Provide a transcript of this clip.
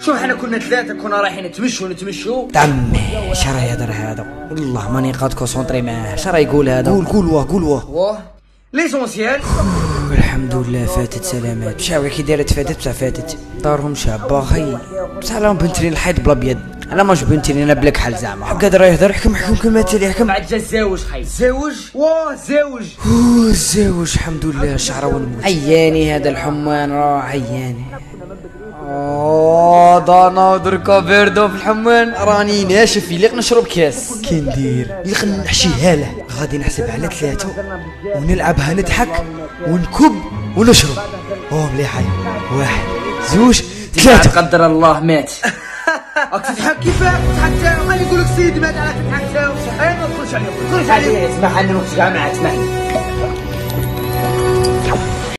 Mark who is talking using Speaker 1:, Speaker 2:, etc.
Speaker 1: شوف إحنا كنا ثلاثة كنا رايحين نتمشوا نتمشوا.
Speaker 2: عمي اش راه يهضر هذا. والله ماني قاد concentrer معاه اش راه يقول هذا. قول قول واه قول واه.
Speaker 1: واه. l'essentiel
Speaker 2: الحمد لله فاتت سلامات. مشاوي كي دارت فاتت بصح فاتت. دارهم شابه خي بصح راهم بنترين الحيط بلا بيد أنا ماش بنترين أنا بلا كحل زعما. قادر يهضر حكم حكم كلمات اللي حكم.
Speaker 1: بعد جا الزاوج خي زاوج؟ واه زاوج.
Speaker 2: أوه الزاوج الحمد لله شعره ونموت. عياني هذا الحمان راه عياني. أوه. دانا دركا بيردو في الحمان راني ناشف يليق نشرب كاس. كي ندير؟ يليق نحشي هالة. غادي نحسب على ثلاثة ونلعبها نضحك ونكب ونشرب. أوه مليحة واحد زوج ثلاثة.
Speaker 1: قدر الله مات. راك تضحك كيفاش؟ تضحك تاعو غادي يقول لك سيدي مات على تضحك تاعو أنا ما تدخلش عليه تدخلش عليه اسمح ما كنتش معاه اسمح لي.